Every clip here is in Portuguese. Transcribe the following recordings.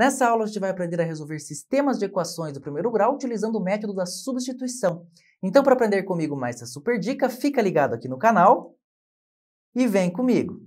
Nessa aula a gente vai aprender a resolver sistemas de equações do primeiro grau utilizando o método da substituição. Então, para aprender comigo mais essa super dica, fica ligado aqui no canal e vem comigo!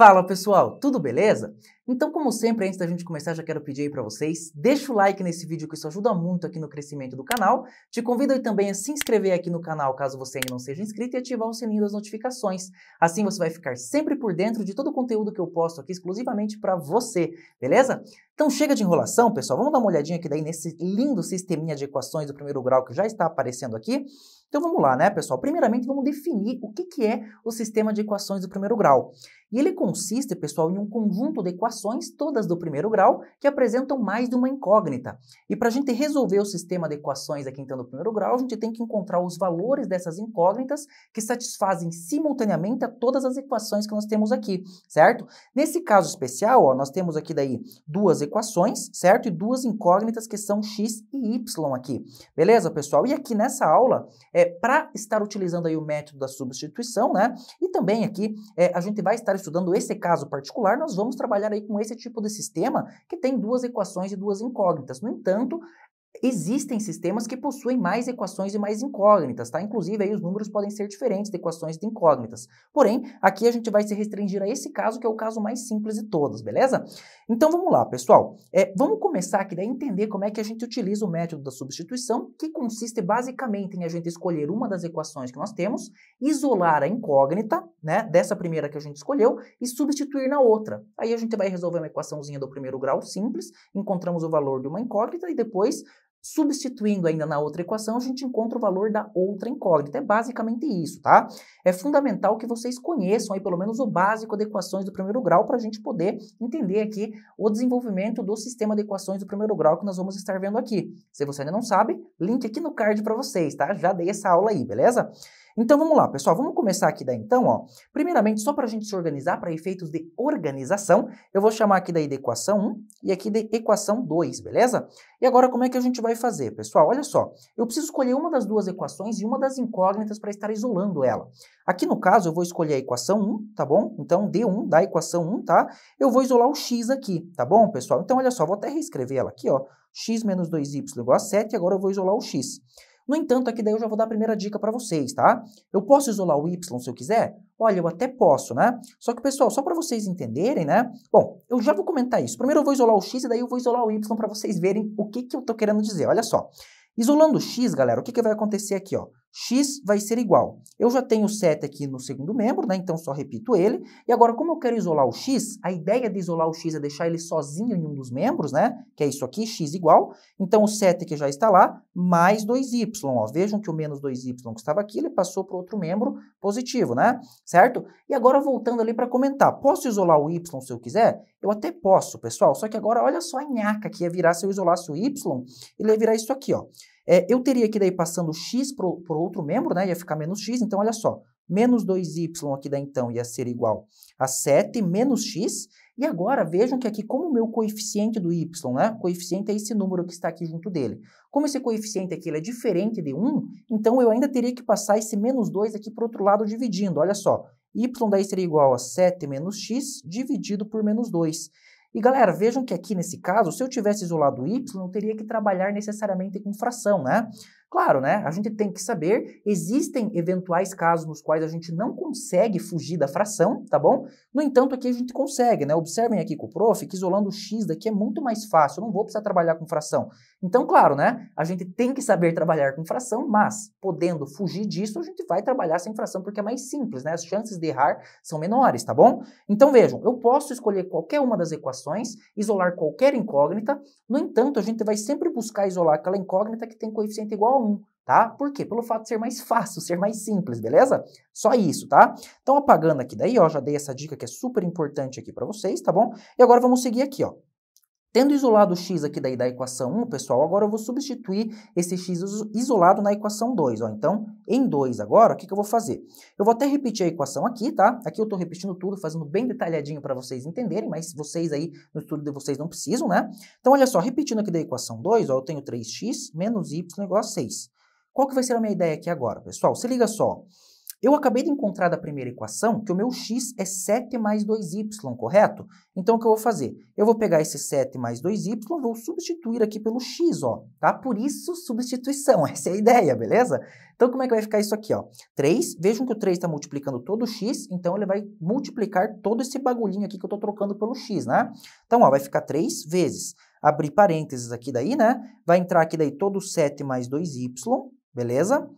Fala pessoal, tudo beleza? Então, como sempre, antes da gente começar, já quero pedir aí para vocês, deixa o like nesse vídeo que isso ajuda muito aqui no crescimento do canal. Te convido aí também a se inscrever aqui no canal caso você ainda não seja inscrito e ativar o sininho das notificações. Assim você vai ficar sempre por dentro de todo o conteúdo que eu posto aqui exclusivamente para você, beleza? Então chega de enrolação, pessoal, vamos dar uma olhadinha aqui daí nesse lindo sisteminha de equações do primeiro grau que já está aparecendo aqui. Então vamos lá, né, pessoal? Primeiramente vamos definir o que, que é o sistema de equações do primeiro grau. E ele consiste, pessoal, em um conjunto de equações, todas do primeiro grau, que apresentam mais de uma incógnita. E para a gente resolver o sistema de equações aqui então do primeiro grau, a gente tem que encontrar os valores dessas incógnitas que satisfazem simultaneamente a todas as equações que nós temos aqui, certo? Nesse caso especial, ó, nós temos aqui daí duas equações, certo? E duas incógnitas que são x e y aqui. Beleza, pessoal? E aqui nessa aula, é, para estar utilizando aí o método da substituição, né? E também aqui é, a gente vai estar estudando esse caso particular, nós vamos trabalhar aí com esse tipo de sistema que tem duas equações e duas incógnitas. No entanto, Existem sistemas que possuem mais equações e mais incógnitas, tá? Inclusive, aí os números podem ser diferentes de equações de incógnitas. Porém, aqui a gente vai se restringir a esse caso, que é o caso mais simples de todos, beleza? Então, vamos lá, pessoal. É, vamos começar aqui a entender como é que a gente utiliza o método da substituição, que consiste basicamente em a gente escolher uma das equações que nós temos, isolar a incógnita, né, dessa primeira que a gente escolheu, e substituir na outra. Aí a gente vai resolver uma equaçãozinha do primeiro grau simples, encontramos o valor de uma incógnita e depois Substituindo ainda na outra equação, a gente encontra o valor da outra incógnita. É basicamente isso, tá? É fundamental que vocês conheçam aí pelo menos o básico de equações do primeiro grau para a gente poder entender aqui o desenvolvimento do sistema de equações do primeiro grau que nós vamos estar vendo aqui. Se você ainda não sabe, link aqui no card para vocês, tá? Já dei essa aula aí, beleza? Então vamos lá, pessoal, vamos começar aqui daí então, ó. Primeiramente, só para a gente se organizar para efeitos de organização, eu vou chamar aqui daí de equação 1 e aqui de equação 2, beleza? E agora como é que a gente vai fazer, pessoal? Olha só, eu preciso escolher uma das duas equações e uma das incógnitas para estar isolando ela. Aqui no caso, eu vou escolher a equação 1, tá bom? Então, D1 da equação 1, tá? Eu vou isolar o x aqui, tá bom, pessoal? Então, olha só, vou até reescrever ela aqui, ó. x menos 2y igual a 7, e agora eu vou isolar o x. No entanto, aqui daí eu já vou dar a primeira dica para vocês, tá? Eu posso isolar o y se eu quiser? Olha, eu até posso, né? Só que, pessoal, só para vocês entenderem, né? Bom, eu já vou comentar isso. Primeiro eu vou isolar o x e daí eu vou isolar o y para vocês verem o que, que eu tô querendo dizer. Olha só. Isolando o x, galera, o que, que vai acontecer aqui, ó? X vai ser igual. Eu já tenho 7 aqui no segundo membro, né? Então só repito ele. E agora, como eu quero isolar o x, a ideia de isolar o x é deixar ele sozinho em um dos membros, né? Que é isso aqui, x igual. Então o 7 que já está lá, mais 2y. Ó. Vejam que o menos 2y que estava aqui, ele passou para outro membro positivo, né? Certo? E agora voltando ali para comentar, posso isolar o y se eu quiser? Eu até posso, pessoal. Só que agora olha só a nhaca que ia virar se eu isolasse o y, ele ia virar isso aqui, ó. É, eu teria que daí passando x para o outro membro, né? Ia ficar menos x, então olha só. Menos 2y aqui daí então ia ser igual a 7 menos x. E agora vejam que aqui, como o meu coeficiente do y, né? Coeficiente é esse número que está aqui junto dele. Como esse coeficiente aqui ele é diferente de 1, então eu ainda teria que passar esse menos 2 aqui para o outro lado dividindo. Olha só, y daí seria igual a 7 menos x dividido por menos 2. E galera, vejam que aqui nesse caso, se eu tivesse isolado y, eu teria que trabalhar necessariamente com fração, né? Claro, né? A gente tem que saber, existem eventuais casos nos quais a gente não consegue fugir da fração, tá bom? No entanto, aqui a gente consegue, né? Observem aqui com o prof que isolando o x daqui é muito mais fácil, eu não vou precisar trabalhar com fração. Então, claro, né? A gente tem que saber trabalhar com fração, mas podendo fugir disso, a gente vai trabalhar sem fração porque é mais simples, né? As chances de errar são menores, tá bom? Então, vejam, eu posso escolher qualquer uma das equações, isolar qualquer incógnita, no entanto, a gente vai sempre buscar isolar aquela incógnita que tem coeficiente igual 1, tá? Por quê? Pelo fato de ser mais fácil, ser mais simples, beleza? Só isso, tá? Então, apagando aqui daí, ó, já dei essa dica que é super importante aqui para vocês, tá bom? E agora vamos seguir aqui, ó. Tendo isolado o x aqui daí da equação 1, pessoal, agora eu vou substituir esse x isolado na equação 2. Ó. Então, em 2 agora, o que, que eu vou fazer? Eu vou até repetir a equação aqui, tá? Aqui eu estou repetindo tudo, fazendo bem detalhadinho para vocês entenderem, mas vocês aí, no estudo de vocês, não precisam, né? Então, olha só, repetindo aqui da equação 2, ó, eu tenho 3x menos y igual a 6. Qual que vai ser a minha ideia aqui agora, pessoal? Se liga só. Eu acabei de encontrar da primeira equação que o meu x é 7 mais 2y, correto? Então, o que eu vou fazer? Eu vou pegar esse 7 mais 2y, vou substituir aqui pelo x, ó, tá? Por isso, substituição, essa é a ideia, beleza? Então, como é que vai ficar isso aqui, ó? 3, vejam que o 3 está multiplicando todo o x, então ele vai multiplicar todo esse bagulhinho aqui que eu estou trocando pelo x, né? Então, ó, vai ficar 3 vezes, abrir parênteses aqui daí, né? Vai entrar aqui daí todo 7 mais 2y, beleza?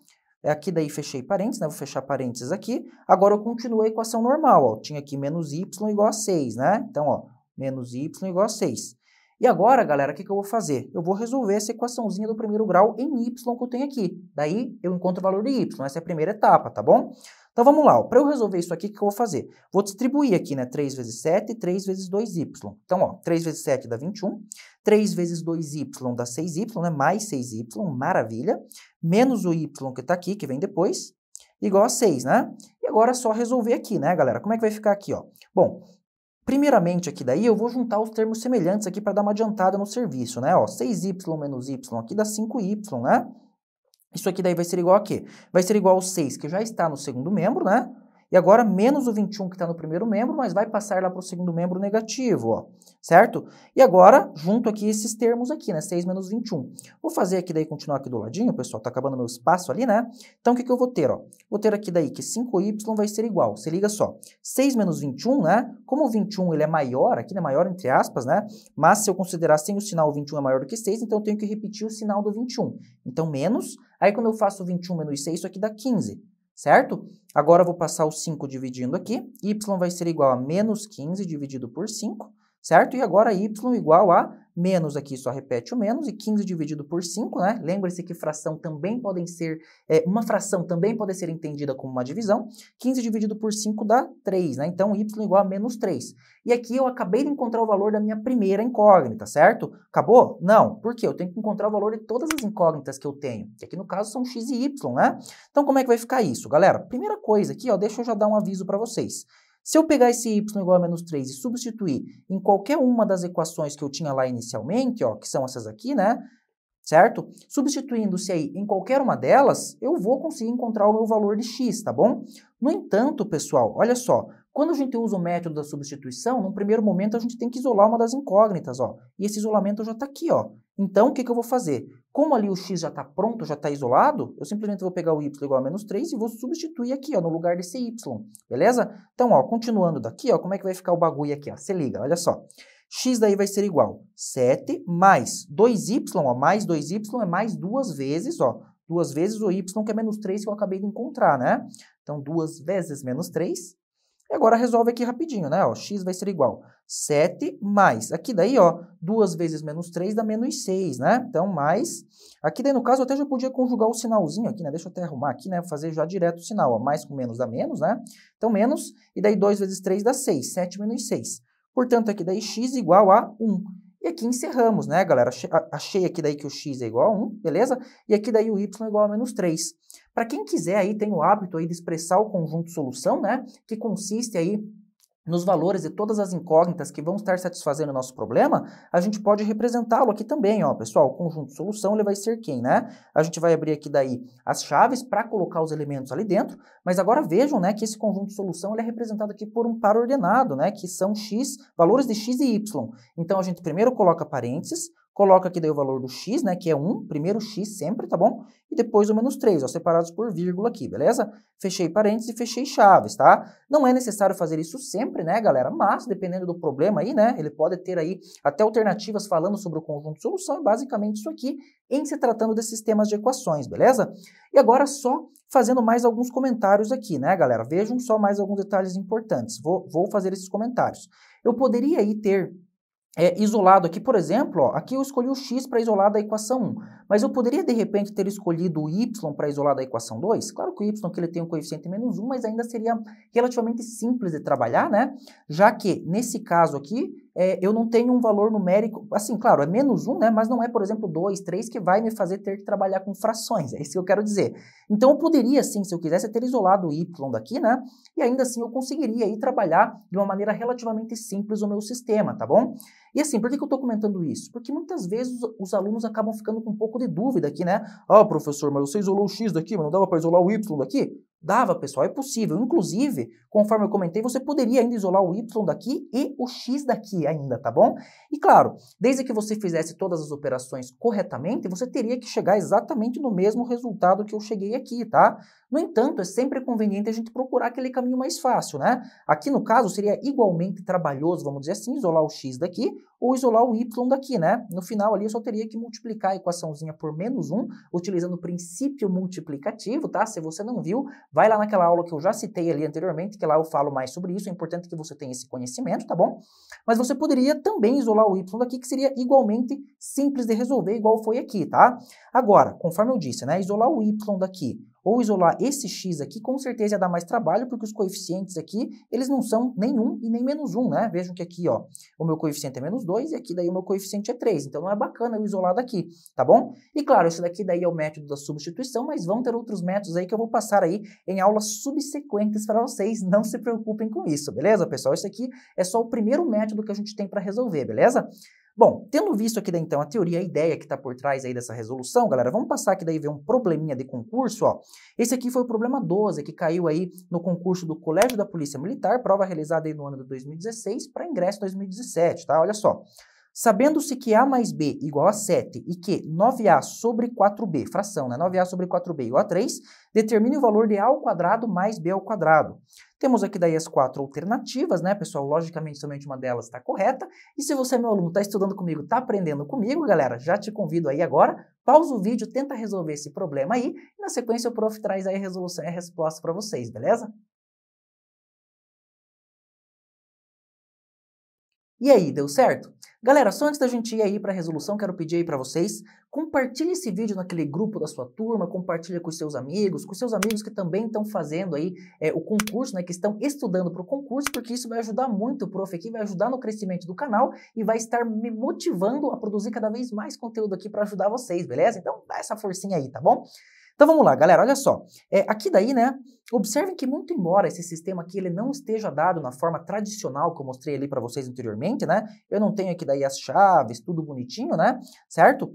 É aqui daí fechei parênteses, né? Vou fechar parênteses aqui. Agora eu continuo a equação normal, ó. Tinha aqui menos y igual a 6, né? Então, ó, menos y igual a 6. E agora, galera, o que, que eu vou fazer? Eu vou resolver essa equaçãozinha do primeiro grau em y que eu tenho aqui. Daí, eu encontro o valor de y. Essa é a primeira etapa, tá bom? Então, vamos lá. Para eu resolver isso aqui, o que eu vou fazer? Vou distribuir aqui, né? 3 vezes 7 e 3 vezes 2y. Então, ó, 3 vezes 7 dá 21. 3 vezes 2y dá 6y, né? Mais 6y, maravilha. Menos o y que está aqui, que vem depois, igual a 6, né? E agora é só resolver aqui, né, galera? Como é que vai ficar aqui, ó? Bom, primeiramente aqui daí eu vou juntar os termos semelhantes aqui para dar uma adiantada no serviço, né? Ó, 6y menos y aqui dá 5y, né? Isso aqui daí vai ser igual a quê? Vai ser igual ao 6, que já está no segundo membro, né? E agora menos o 21 que está no primeiro membro, mas vai passar lá para o segundo membro negativo, ó, certo? E agora, junto aqui esses termos aqui, né, 6 menos 21. Vou fazer aqui daí, continuar aqui do ladinho, pessoal, tá acabando meu espaço ali, né? Então, o que, que eu vou ter, ó? Vou ter aqui daí que 5y vai ser igual, se liga só, 6 menos 21, né? Como o 21 ele é maior, aqui, né, maior entre aspas, né? Mas se eu considerar sem o sinal 21 é maior do que 6, então eu tenho que repetir o sinal do 21. Então, menos, aí quando eu faço 21 menos 6, isso aqui dá 15 certo? Agora eu vou passar o 5 dividindo aqui, y vai ser igual a menos 15 dividido por 5, certo? E agora y igual a menos aqui só repete o menos, e 15 dividido por 5, né? Lembre-se que fração também podem ser, é, uma fração também pode ser entendida como uma divisão. 15 dividido por 5 dá 3, né? Então, y igual a menos 3. E aqui eu acabei de encontrar o valor da minha primeira incógnita, certo? Acabou? Não. Por quê? Eu tenho que encontrar o valor de todas as incógnitas que eu tenho, que aqui no caso são x e y, né? Então, como é que vai ficar isso, galera? Primeira coisa aqui, ó, deixa eu já dar um aviso para vocês. Se eu pegar esse y igual a menos 3 e substituir em qualquer uma das equações que eu tinha lá inicialmente, ó, que são essas aqui, né? Certo? Substituindo-se aí em qualquer uma delas, eu vou conseguir encontrar o meu valor de x, tá bom? No entanto, pessoal, olha só, quando a gente usa o método da substituição, no primeiro momento a gente tem que isolar uma das incógnitas, ó. E esse isolamento já está aqui, ó. Então, o que, que eu vou fazer? Como ali o x já está pronto, já está isolado, eu simplesmente vou pegar o y igual a menos 3 e vou substituir aqui, ó, no lugar desse y, beleza? Então, ó, continuando daqui, ó, como é que vai ficar o bagulho aqui? Se liga, olha só. x daí vai ser igual 7 mais 2y, ó, mais 2y é mais duas vezes, ó, duas vezes o y que é menos 3 que eu acabei de encontrar, né? Então, duas vezes menos 3 e agora resolve aqui rapidinho, né? Ó, x vai ser igual 7 mais, aqui daí, ó, 2 vezes menos 3 dá menos 6, né? Então, mais, aqui daí no caso eu até já podia conjugar o sinalzinho aqui, né? Deixa eu até arrumar aqui, né? Fazer já direto o sinal, ó, mais com menos dá menos, né? Então, menos, e daí 2 vezes 3 dá 6, 7 menos 6. Portanto, aqui daí x igual a 1. E aqui encerramos, né, galera? Achei aqui daí que o x é igual a 1, beleza? E aqui daí o y é igual a menos 3. Para quem quiser aí, tem o hábito aí de expressar o conjunto solução, né? Que consiste aí nos valores de todas as incógnitas que vão estar satisfazendo o nosso problema, a gente pode representá-lo aqui também, ó, pessoal, o conjunto solução ele vai ser quem, né? A gente vai abrir aqui daí as chaves para colocar os elementos ali dentro, mas agora vejam, né, que esse conjunto solução ele é representado aqui por um par ordenado, né, que são x, valores de x e y. Então a gente primeiro coloca parênteses, Coloca aqui daí o valor do x, né, que é 1, primeiro x sempre, tá bom? E depois o menos 3, ó, separados por vírgula aqui, beleza? Fechei parênteses e fechei chaves, tá? Não é necessário fazer isso sempre, né, galera? Mas, dependendo do problema aí, né, ele pode ter aí até alternativas falando sobre o conjunto de solução, e basicamente isso aqui em se tratando desses sistemas de equações, beleza? E agora só fazendo mais alguns comentários aqui, né, galera? Vejam só mais alguns detalhes importantes. Vou, vou fazer esses comentários. Eu poderia aí ter é, isolado aqui, por exemplo, ó, aqui eu escolhi o x para isolar da equação 1, mas eu poderia de repente ter escolhido o y para isolar da equação 2? Claro que o y aqui ele tem um coeficiente menos 1, mas ainda seria relativamente simples de trabalhar, né? Já que nesse caso aqui, é, eu não tenho um valor numérico, assim, claro, é menos 1, né? Mas não é, por exemplo, 2, 3 que vai me fazer ter que trabalhar com frações, é isso que eu quero dizer. Então eu poderia, sim, se eu quisesse, ter isolado o y daqui, né? E ainda assim eu conseguiria aí trabalhar de uma maneira relativamente simples o meu sistema, tá bom? E assim, por que, que eu estou comentando isso? Porque muitas vezes os alunos acabam ficando com um pouco de dúvida aqui, né? Ah, professor, mas você isolou o x daqui, mas não dava para isolar o y daqui? Dava, pessoal, é possível. Inclusive, conforme eu comentei, você poderia ainda isolar o y daqui e o x daqui ainda, tá bom? E claro, desde que você fizesse todas as operações corretamente, você teria que chegar exatamente no mesmo resultado que eu cheguei aqui, tá? No entanto, é sempre conveniente a gente procurar aquele caminho mais fácil, né? Aqui no caso seria igualmente trabalhoso, vamos dizer assim, isolar o x daqui ou isolar o y daqui, né? No final ali eu só teria que multiplicar a equaçãozinha por menos 1, utilizando o princípio multiplicativo, tá? Se você não viu, vai lá naquela aula que eu já citei ali anteriormente, que lá eu falo mais sobre isso, é importante que você tenha esse conhecimento, tá bom? Mas você poderia também isolar o y daqui, que seria igualmente simples de resolver, igual foi aqui, tá? Agora, conforme eu disse, né? Isolar o y daqui ou isolar esse x aqui, com certeza ia dar mais trabalho, porque os coeficientes aqui, eles não são nem 1 e nem menos 1, né? Vejam que aqui, ó, o meu coeficiente é menos 2 e aqui daí o meu coeficiente é 3, então não é bacana eu isolar daqui, tá bom? E claro, esse daqui daí é o método da substituição, mas vão ter outros métodos aí que eu vou passar aí em aulas subsequentes para vocês, não se preocupem com isso, beleza, pessoal? Esse aqui é só o primeiro método que a gente tem para resolver, beleza? Bom, tendo visto aqui daí, então a teoria, a ideia que está por trás aí dessa resolução, galera, vamos passar aqui daí ver um probleminha de concurso, ó. Esse aqui foi o problema 12, que caiu aí no concurso do Colégio da Polícia Militar, prova realizada aí no ano de 2016 para ingresso 2017, tá? Olha só. Sabendo-se que A mais B igual a 7 e que 9A sobre 4B, fração, né? 9A sobre 4B igual a 3, determine o valor de A ao quadrado mais B ao quadrado. Temos aqui daí as quatro alternativas, né, pessoal? Logicamente, somente uma delas está correta. E se você, meu aluno, está estudando comigo, está aprendendo comigo, galera, já te convido aí agora, pausa o vídeo, tenta resolver esse problema aí, e na sequência o prof traz aí a resolução e a resposta para vocês, beleza? E aí, deu certo? Galera, só antes da gente ir aí para a resolução, quero pedir aí para vocês, compartilhe esse vídeo naquele grupo da sua turma, compartilhe com os seus amigos, com seus amigos que também estão fazendo aí é, o concurso, né, que estão estudando para o concurso, porque isso vai ajudar muito o prof aqui, vai ajudar no crescimento do canal e vai estar me motivando a produzir cada vez mais conteúdo aqui para ajudar vocês, beleza? Então dá essa forcinha aí, tá bom? Então vamos lá, galera, olha só. É, aqui daí, né, observem que muito embora esse sistema aqui ele não esteja dado na forma tradicional que eu mostrei ali para vocês anteriormente, né, eu não tenho aqui daí as chaves, tudo bonitinho, né, certo?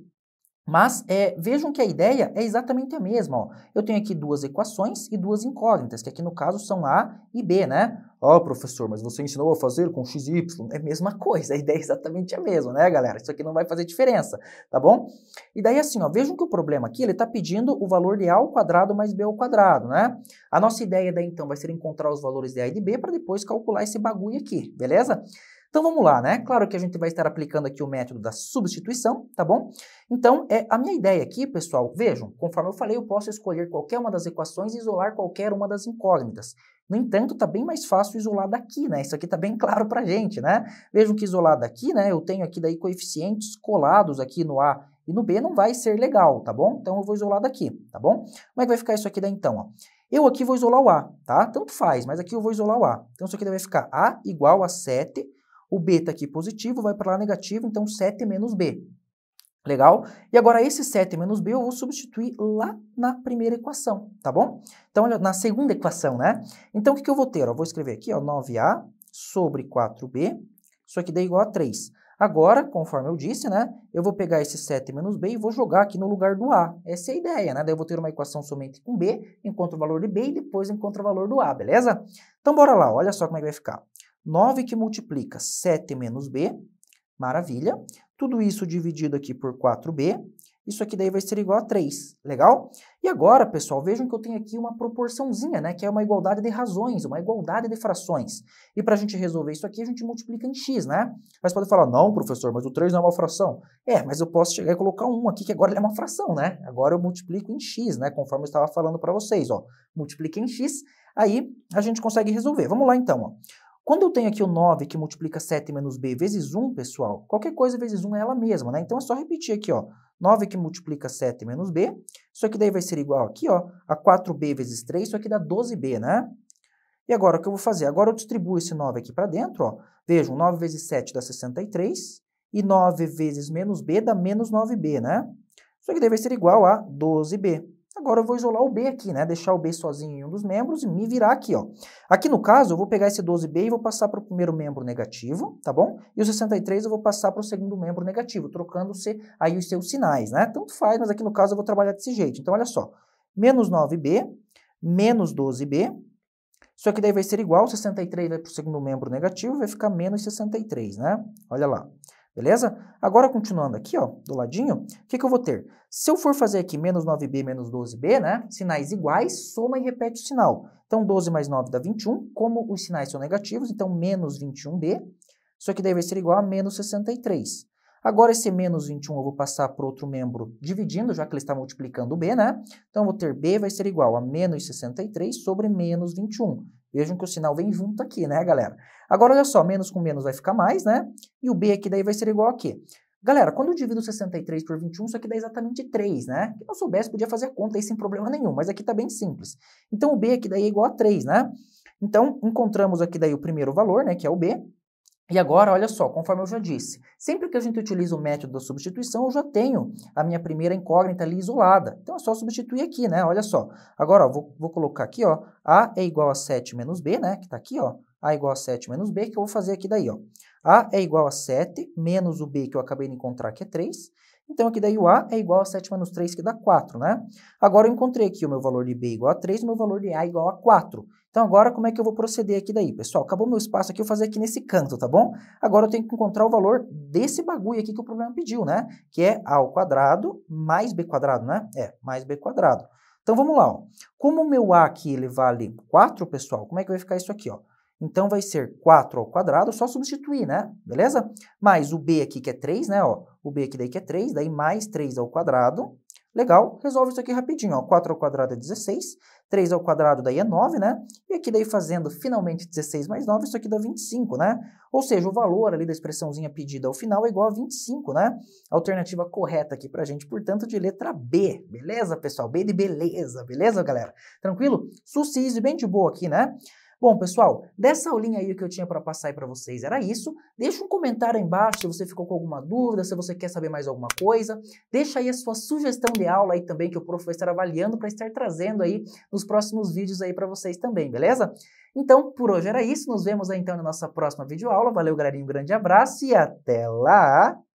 Mas é, vejam que a ideia é exatamente a mesma. Ó. Eu tenho aqui duas equações e duas incógnitas, que aqui no caso são A e B, né? Ó, oh, professor, mas você ensinou a fazer com x e y. É a mesma coisa, a ideia é exatamente a mesma, né, galera? Isso aqui não vai fazer diferença, tá bom? E daí assim, ó, vejam que o problema aqui, ele está pedindo o valor de A ao quadrado mais B ao quadrado, né? A nossa ideia daí, então, vai ser encontrar os valores de A e de B para depois calcular esse bagulho aqui, beleza? Então vamos lá, né? Claro que a gente vai estar aplicando aqui o método da substituição, tá bom? Então, é, a minha ideia aqui, pessoal, vejam, conforme eu falei, eu posso escolher qualquer uma das equações e isolar qualquer uma das incógnitas. No entanto, está bem mais fácil isolar daqui, né? Isso aqui está bem claro para a gente, né? Vejam que isolar daqui, né? Eu tenho aqui daí coeficientes colados aqui no A e no B, não vai ser legal, tá bom? Então eu vou isolar daqui, tá bom? Como é que vai ficar isso aqui daí então, ó? Eu aqui vou isolar o A, tá? Tanto faz, mas aqui eu vou isolar o A. Então isso aqui vai ficar A igual a 7 o B está aqui positivo, vai para lá negativo, então 7 menos B. Legal? E agora esse 7 menos B eu vou substituir lá na primeira equação, tá bom? Então, olha, na segunda equação, né? Então, o que, que eu vou ter? Eu vou escrever aqui, ó, 9A sobre 4B, isso aqui dá igual a 3. Agora, conforme eu disse, né, eu vou pegar esse 7 menos B e vou jogar aqui no lugar do A. Essa é a ideia, né? Daí eu vou ter uma equação somente com B, encontro o valor de B e depois encontro o valor do A, beleza? Então, bora lá, olha só como é que vai ficar. 9 que multiplica 7 menos b, maravilha. Tudo isso dividido aqui por 4b, isso aqui daí vai ser igual a 3, legal? E agora, pessoal, vejam que eu tenho aqui uma proporçãozinha, né, que é uma igualdade de razões, uma igualdade de frações. E para a gente resolver isso aqui, a gente multiplica em x, né? Mas pode falar, não, professor, mas o 3 não é uma fração. É, mas eu posso chegar e colocar um aqui, que agora ele é uma fração, né? Agora eu multiplico em x, né, conforme eu estava falando para vocês, ó. Multiplica em x, aí a gente consegue resolver. Vamos lá, então, ó. Quando eu tenho aqui o 9 que multiplica 7 menos b vezes 1, pessoal, qualquer coisa vezes 1 é ela mesma, né? Então é só repetir aqui, ó. 9 que multiplica 7 menos b, isso aqui daí vai ser igual aqui, ó, a 4b vezes 3, isso aqui dá 12b, né? E agora o que eu vou fazer? Agora eu distribuo esse 9 aqui para dentro, ó. Vejam, 9 vezes 7 dá 63, e 9 vezes menos b dá menos 9b, né? Isso aqui daí vai ser igual a 12b. Agora eu vou isolar o B aqui, né? Deixar o B sozinho em um dos membros e me virar aqui, ó. Aqui no caso, eu vou pegar esse 12B e vou passar para o primeiro membro negativo, tá bom? E o 63 eu vou passar para o segundo membro negativo, trocando-se aí os seus sinais, né? Tanto faz, mas aqui no caso eu vou trabalhar desse jeito. Então, olha só. Menos 9B menos 12b. Isso aqui daí vai ser igual, 63 vai para o segundo membro negativo, vai ficar menos 63, né? Olha lá. Beleza? Agora, continuando aqui, ó, do ladinho, o que, que eu vou ter? Se eu for fazer aqui menos 9b menos 12b, né, sinais iguais, soma e repete o sinal. Então, 12 mais 9 dá 21, como os sinais são negativos, então menos 21b, isso aqui daí vai ser igual a menos 63. Agora, esse menos 21 eu vou passar para outro membro dividindo, já que ele está multiplicando o b, né? Então, eu vou ter b vai ser igual a menos 63 sobre menos 21. Vejam que o sinal vem junto aqui, né, galera? Agora, olha só, menos com menos vai ficar mais, né? E o b aqui daí vai ser igual a quê? Galera, quando eu divido 63 por 21, isso aqui dá exatamente 3, né? Quem não soubesse podia fazer a conta aí sem problema nenhum, mas aqui tá bem simples. Então, o b aqui daí é igual a 3, né? Então, encontramos aqui daí o primeiro valor, né, que é o b, e agora, olha só, conforme eu já disse, sempre que a gente utiliza o método da substituição, eu já tenho a minha primeira incógnita ali isolada. Então é só substituir aqui, né? Olha só. Agora, ó, vou, vou colocar aqui, ó, A é igual a 7 menos B, né? Que está aqui, ó. A é igual a 7 menos B, que eu vou fazer aqui daí, ó. A é igual a 7 menos o B, que eu acabei de encontrar, que é 3. Então, aqui daí o A é igual a 7 menos 3, que dá 4, né? Agora, eu encontrei aqui o meu valor de B igual a 3 e o meu valor de A igual a 4. Então, agora, como é que eu vou proceder aqui daí? Pessoal, acabou meu espaço aqui, eu vou fazer aqui nesse canto, tá bom? Agora, eu tenho que encontrar o valor desse bagulho aqui que o problema pediu, né? Que é A ao quadrado mais B quadrado, né? É, mais B quadrado. Então, vamos lá, ó. Como o meu A aqui, ele vale 4, pessoal, como é que vai ficar isso aqui, ó? Então, vai ser 4 ao quadrado, só substituir, né? Beleza? Mais o b aqui, que é 3, né? Ó, o b aqui daí que é 3, daí mais 3 ao quadrado. Legal, resolve isso aqui rapidinho, ó. 4 ao quadrado é 16, 3 ao quadrado daí é 9, né? E aqui daí fazendo finalmente 16 mais 9, isso aqui dá 25, né? Ou seja, o valor ali da expressãozinha pedida ao final é igual a 25, né? Alternativa correta aqui pra gente, portanto, de letra B. Beleza, pessoal? B de beleza, beleza, galera? Tranquilo? Sucis bem de boa aqui, né? Bom, pessoal, dessa aulinha aí que eu tinha para passar aí para vocês era isso. Deixa um comentário aí embaixo se você ficou com alguma dúvida, se você quer saber mais alguma coisa. Deixa aí a sua sugestão de aula aí também que o prof vai estar avaliando para estar trazendo aí nos próximos vídeos aí para vocês também, beleza? Então, por hoje era isso. Nos vemos aí então na nossa próxima videoaula. Valeu, galerinha, um grande abraço e até lá!